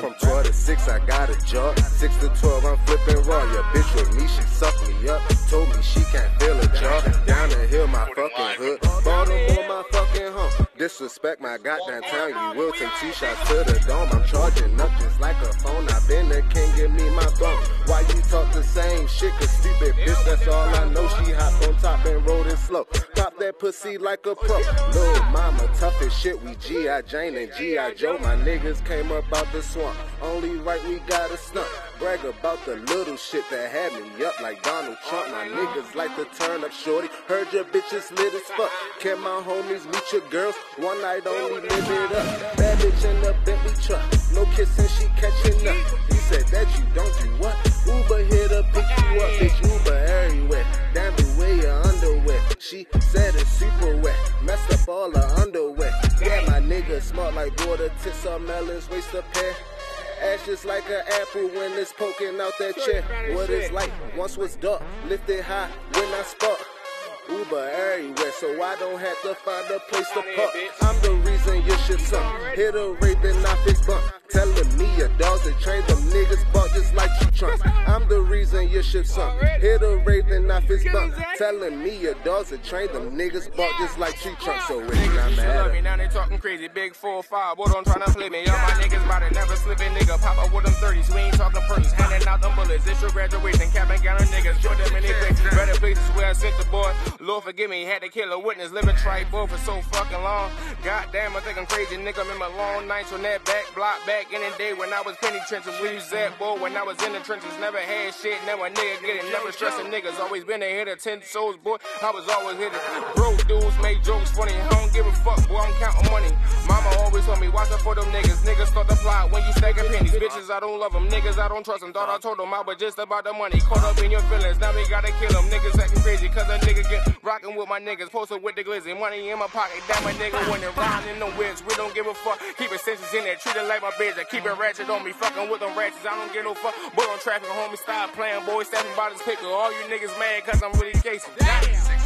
From 12 to 6, I got a job. 6 to 12, I'm flipping raw. Your bitch with me, she sucked me up. Told me she can't feel a jaw. Down the hill, my fucking hood. Baltimore, my fucking home. Disrespect my goddamn town. You will take two shots to the dome. I'm charging up just like a phone. I've been the king, give me my throne. The same shit? Cause stupid bitch, that's all I know. She hop on top and roll it slow. Pop that pussy like a pro. Little mama, tough as shit. We G.I. Jane and G.I. Joe. My niggas came up out the swamp. Only right we got a stunt. Brag about the little shit that had me up like Donald Trump. My niggas like to turn up shorty. Heard your bitches lit as fuck. Can my homies meet your girls? One night only, live it up. Up her underwear. Yeah, my nigga smart like water. Tits are melons, waste a pair. Ash just like an apple when it's poking out that chair. What it's like once was dark, lifted high when I spark. Uber everywhere, so I don't have to find a place to park. I'm the reason your shit sunk. Hit a rape and I fix bump. Telling me your dogs that train them niggas shit sunk. Hit a rape and his bump. Telling me your dogs that train them niggas bought just like tree trunks. So rich, I'm mad. me now they talking crazy. Big four five, what I'm trying to flip me. All my niggas bout it, never slipping. Nigga pop up with them 30s. We ain't talking purses. Handing out them bullets. It's your graduation. Cap and gown niggas. Put them in their. Better places where I sent the boy. Lord forgive me, had to kill a witness. Living tribal for so fucking long. Goddamn, I think I'm crazy. Nigga, remember long nights on that back block back in the day when I was penny trenching. We was at boy when I was in the trenches. Never had shit, never nigga get it. Never stressing niggas. Always been a hitter, 10 souls, boy. I was always hitting. Broke dudes made jokes funny. I don't give a fuck, boy. I'm counting money. For them niggas. Niggas start to plot when you stacking pennies. Bitches, I don't love them. Niggas, I don't trust them. Thought I told them I was just about the money. Caught up in your feelings. Now we gotta kill them. Niggas acting crazy cause a nigga get rocking with my niggas. Posted with the glizzy. Money in my pocket. Damn, my nigga when it riding in the whips. We don't give a fuck. Keep it senses in there. Treat it like my bitch. I keep it ratchet on me. Fucking with them ratchets. I don't get no fuck. But on traffic, homie, stop playing. Boy, stepping by this picker. All you niggas mad cause I'm really casing. Damn.